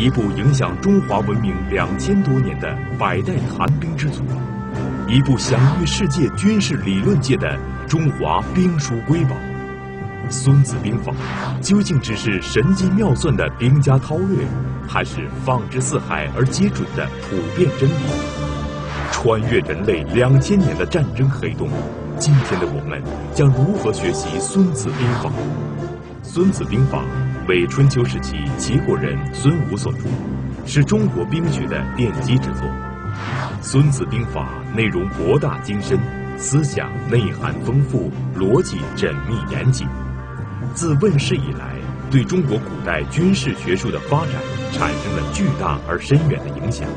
一部影响中华文明两千多年的百代谈兵之作，一部享誉世界军事理论界的中华兵书瑰宝。《孙子兵法》究竟只是神机妙算的兵家韬略，还是放之四海而皆准的普遍真理？穿越人类两千年的战争黑洞，今天的我们将如何学习《孙子兵法》？《孙子兵法》为春秋时期齐国人孙武所著，是中国兵学的奠基之作。《孙子兵法》内容博大精深，思想内涵丰富，逻辑缜密严谨。自问世以来，对中国古代军事学术的发展产生了巨大而深远的影响，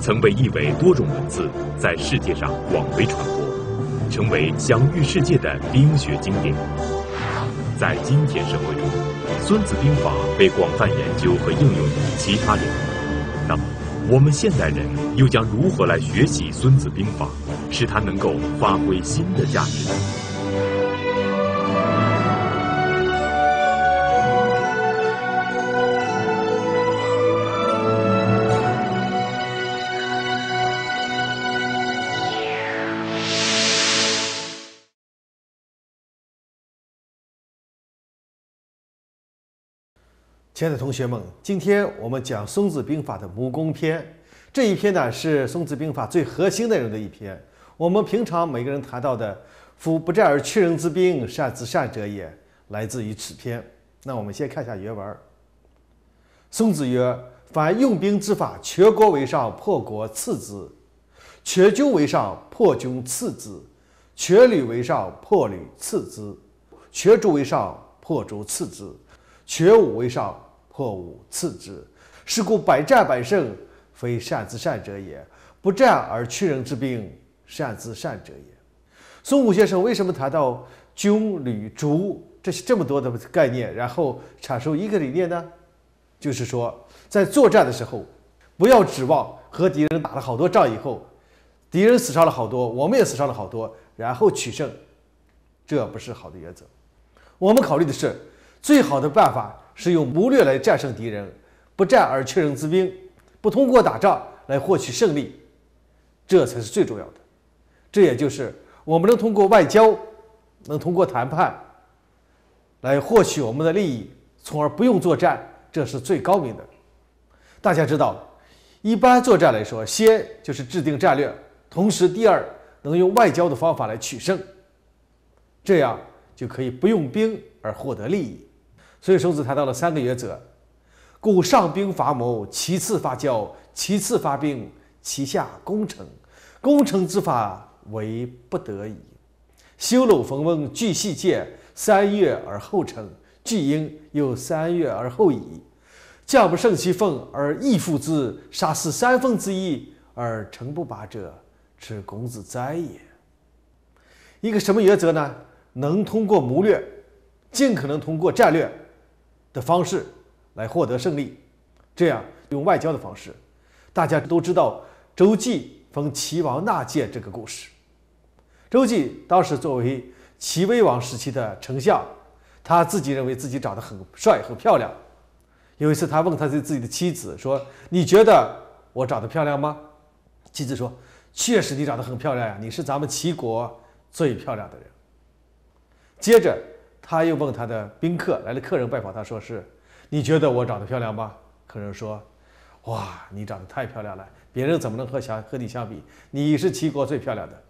曾被译为多种文字，在世界上广为传播，成为享誉世界的兵学经典。在今天社会中，《孙子兵法》被广泛研究和应用于其他领域。那么，我们现代人又将如何来学习《孙子兵法》，使它能够发挥新的价值？亲爱的同学们，今天我们讲《孙子兵法》的武功篇。这一篇呢是《孙子兵法》最核心内容的一篇。我们平常每个人谈到的“夫不战而屈人之兵，善自善者也”，来自于此篇。那我们先看一下原文。孙子曰：“凡用兵之法，全国为上，破国次之；全军为上，破军次之；全旅为上，破旅次之；全卒为上，破卒次之；全武为上。”破武次之，是故百战百胜，非善自善者也；不战而屈人之兵，善自善者也。孙武先生为什么谈到军、旅、卒这些这么多的概念，然后阐述一个理念呢？就是说，在作战的时候，不要指望和敌人打了好多仗以后，敌人死伤了好多，我们也死伤了好多，然后取胜，这不是好的原则。我们考虑的是最好的办法。是用谋略来战胜敌人，不战而屈人之兵，不通过打仗来获取胜利，这才是最重要的。这也就是我们能通过外交，能通过谈判来获取我们的利益，从而不用作战，这是最高明的。大家知道，一般作战来说，先就是制定战略，同时第二能用外交的方法来取胜，这样就可以不用兵而获得利益。所以，孙子谈到了三个原则：故上兵伐谋，其次发交，其次发兵，其下攻城。攻城之法为不得已。修楼逢温，据细见，三月而后成；据阴，又三月而后已。将不胜其锋而义复之，杀死三分之一而城不拔者，此公子哉也。一个什么原则呢？能通过谋略，尽可能通过战略。的方式来获得胜利，这样用外交的方式，大家都知道周忌封齐王纳谏这个故事。周忌当时作为齐威王时期的丞相，他自己认为自己长得很帅很漂亮。有一次，他问他自己的妻子说：“你觉得我长得漂亮吗？”妻子说：“确实你长得很漂亮呀，你是咱们齐国最漂亮的人。”接着。他又问他的宾客来了客人拜访他，说是你觉得我长得漂亮吗？客人说：哇，你长得太漂亮了，别人怎么能和相和你相比？你是齐国最漂亮的。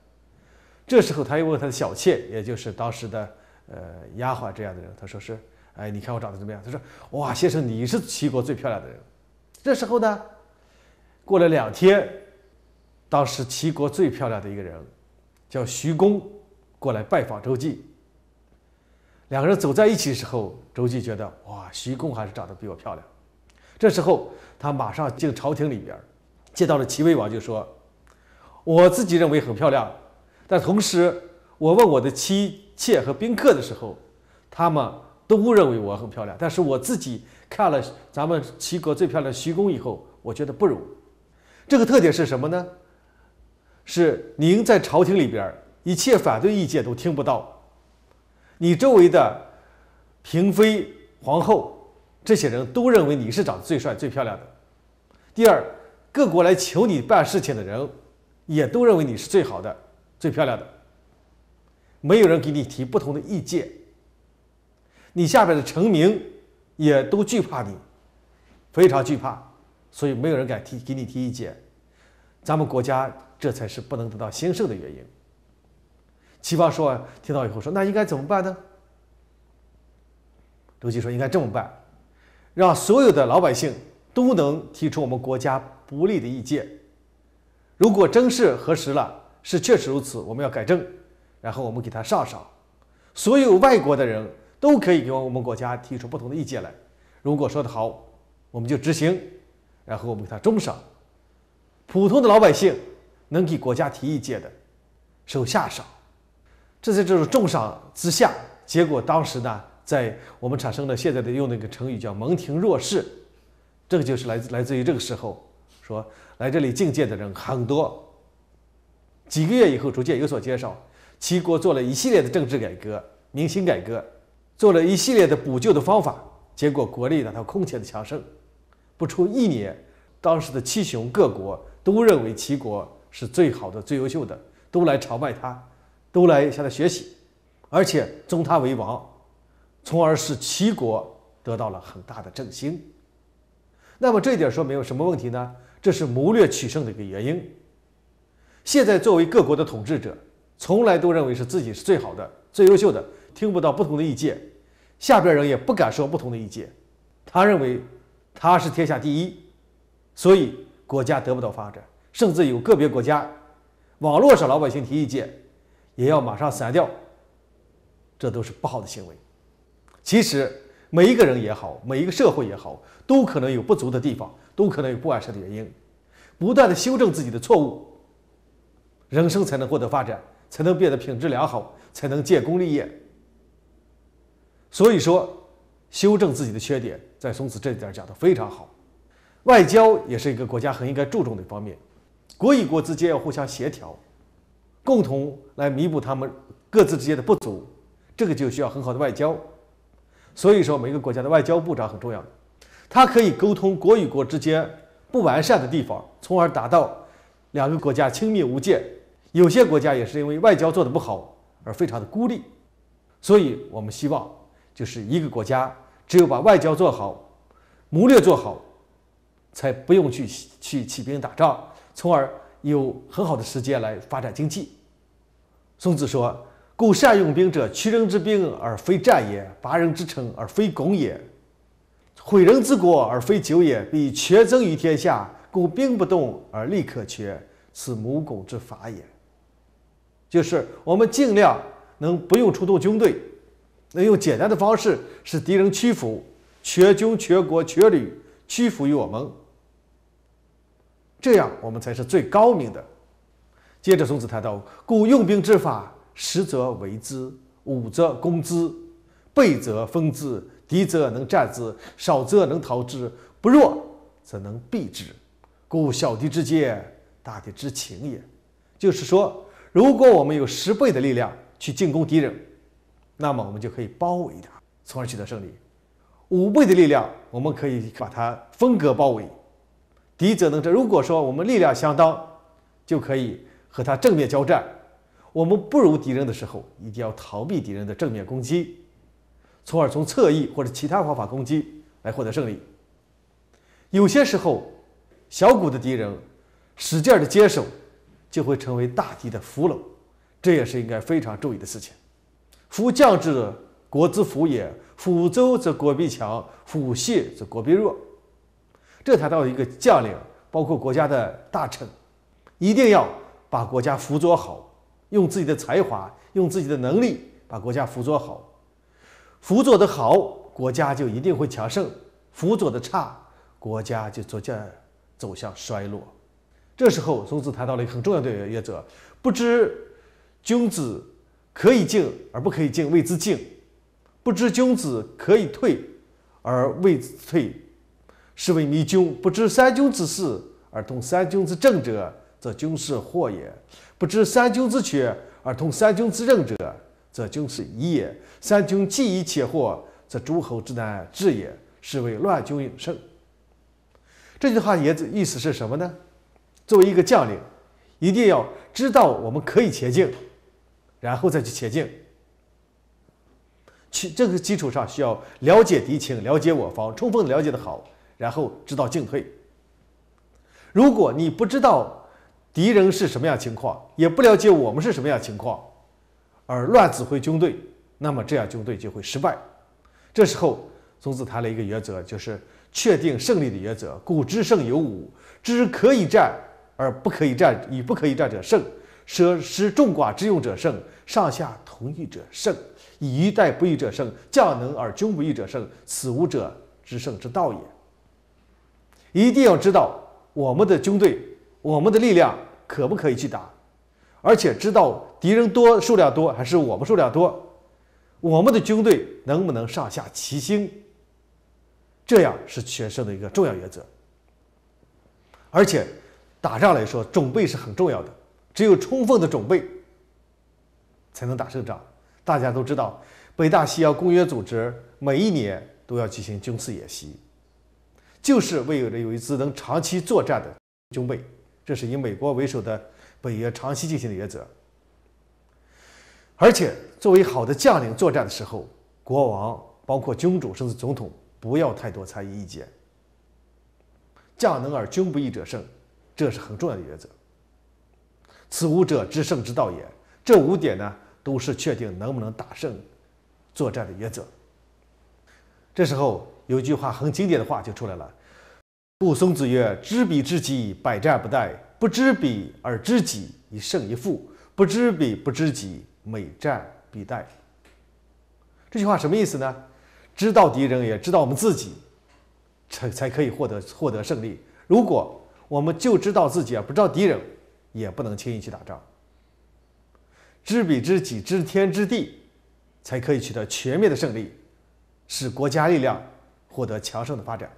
这时候他又问他的小妾，也就是当时的呃丫鬟这样的人，他说是哎，你看我长得怎么样？他说哇，先生你是齐国最漂亮的人。这时候呢，过了两天，当时齐国最漂亮的一个人叫徐公过来拜访周忌。两个人走在一起的时候，周忌觉得哇，徐公还是长得比我漂亮。这时候他马上进朝廷里边，见到了齐威王，就说：“我自己认为很漂亮，但同时我问我的妻妾和宾客的时候，他们都误认为我很漂亮。但是我自己看了咱们齐国最漂亮徐公以后，我觉得不如。这个特点是什么呢？是您在朝廷里边一切反对意见都听不到。”你周围的嫔妃、皇后这些人都认为你是长得最帅、最漂亮的。第二，各国来求你办事情的人，也都认为你是最好的、最漂亮的。没有人给你提不同的意见。你下边的臣民也都惧怕你，非常惧怕，所以没有人敢提给你提意见。咱们国家这才是不能得到兴盛的原因。齐方说完，听到以后说，那应该怎么办呢？周吉说，应该这么办，让所有的老百姓都能提出我们国家不利的意见。如果真是核实了，是确实如此，我们要改正，然后我们给他上上。所有外国的人都可以给我们国家提出不同的意见来。如果说的好，我们就执行，然后我们给他中赏。普通的老百姓能给国家提意见的，受下赏，这在这种重赏之下，结果当时呢，在我们产生了现在的用那个成语叫“门庭若市”，这个就是来自来自于这个时候，说来这里觐见的人很多。几个月以后，逐渐有所减少。齐国做了一系列的政治改革、民心改革，做了一系列的补救的方法，结果国力呢，它空前的强盛。不出一年，当时的七雄各国。都认为齐国是最好的、最优秀的，都来朝拜他，都来向他学习，而且尊他为王，从而使齐国得到了很大的振兴。那么这一点说明有什么问题呢？这是谋略取胜的一个原因。现在作为各国的统治者，从来都认为是自己是最好的、最优秀的，听不到不同的意见，下边人也不敢说不同的意见。他认为他是天下第一，所以。国家得不到发展，甚至有个别国家，网络上老百姓提意见，也要马上删掉，这都是不好的行为。其实每一个人也好，每一个社会也好，都可能有不足的地方，都可能有不完善的原因，不断的修正自己的错误，人生才能获得发展，才能变得品质良好，才能建功立业。所以说，修正自己的缺点，在松子这点讲的非常好。外交也是一个国家很应该注重的一方面，国与国之间要互相协调，共同来弥补他们各自之间的不足，这个就需要很好的外交。所以说，每个国家的外交部长很重要，他可以沟通国与国之间不完善的地方，从而达到两个国家亲密无间。有些国家也是因为外交做得不好而非常的孤立，所以我们希望就是一个国家只有把外交做好，谋略做好。才不用去去起兵打仗，从而有很好的时间来发展经济。孙子说：“故善用兵者，屈人之兵而非战也，拔人之城而非攻也，毁人之国而非久也，必全增于天下。故兵不动而利可全，此谋攻之法也。”就是我们尽量能不用出动军队，能用简单的方式使敌人屈服，全军全国全旅屈服于我们。这样我们才是最高明的。接着，宋子谈到：故用兵之法，实则为之，武则攻之，备则分之，敌则能战之，少则能逃之，不弱则能避之。故小敌之坚，大敌之情也。就是说，如果我们有十倍的力量去进攻敌人，那么我们就可以包围他，从而取得胜利；五倍的力量，我们可以把它分割包围。敌则能战。如果说我们力量相当，就可以和他正面交战。我们不如敌人的时候，一定要逃避敌人的正面攻击，从而从侧翼或者其他方法攻击来获得胜利。有些时候，小股的敌人使劲的坚守，就会成为大敌的俘虏，这也是应该非常注意的事情。夫将之，国之福也；辅周则国必强，辅谢则国必弱。这谈到一个将领，包括国家的大臣，一定要把国家辅佐好，用自己的才华，用自己的能力把国家辅佐好。辅佐的好，国家就一定会强盛；辅佐的差，国家就逐渐走向衰落。这时候，宋子谈到了一个很重要的原则：不知君子可以敬而不可以敬，谓之敬；不知君子可以退而谓之退。是为迷君，不知三军之事而通三军之政者，则军事祸也；不知三军之权而通三军之任者，则军事疑也。三军既疑且惑，则诸侯之难治也。是为乱军引胜。这句话也意思是什么呢？作为一个将领，一定要知道我们可以前进，然后再去前进。去这个基础上，需要了解敌情，了解我方，充分了解的好，然后知道进退。如果你不知道敌人是什么样情况，也不了解我们是什么样情况，而乱指挥军队，那么这样军队就会失败。这时候，孙子谈了一个原则，就是确定胜利的原则。故知胜有五：知可以战而不可以战，以不可以战者胜；舍失众寡之用者胜；上下同意者胜；以一待不义者胜；将能而军不义者胜。此五者，知胜之道也。一定要知道。我们的军队，我们的力量可不可以去打？而且知道敌人多数量多还是我们数量多？我们的军队能不能上下齐心？这样是决胜的一个重要原则。而且打仗来说，准备是很重要的，只有充分的准备才能打胜仗。大家都知道，北大西洋公约组织每一年都要进行军事演习。就是为有了有一支能长期作战的军备，这是以美国为首的北约长期进行的原则。而且，作为好的将领作战的时候，国王、包括君主甚至总统不要太多参与意见。将能而君不义者胜，这是很重要的原则。此五者，知胜之道也。这五点呢，都是确定能不能打胜作战的原则。这时候。有一句话很经典的话就出来了，故孙子曰：“知彼知己，百战不殆；不知彼而知己，一胜一负；不知彼不知己，每战必殆。”这句话什么意思呢？知道敌人，也知道我们自己，才才可以获得获得胜利。如果我们就知道自己而不知道敌人，也不能轻易去打仗。知彼知己，知天知地，才可以取得全面的胜利，使国家力量。获得强盛的发展。